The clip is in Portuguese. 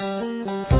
Música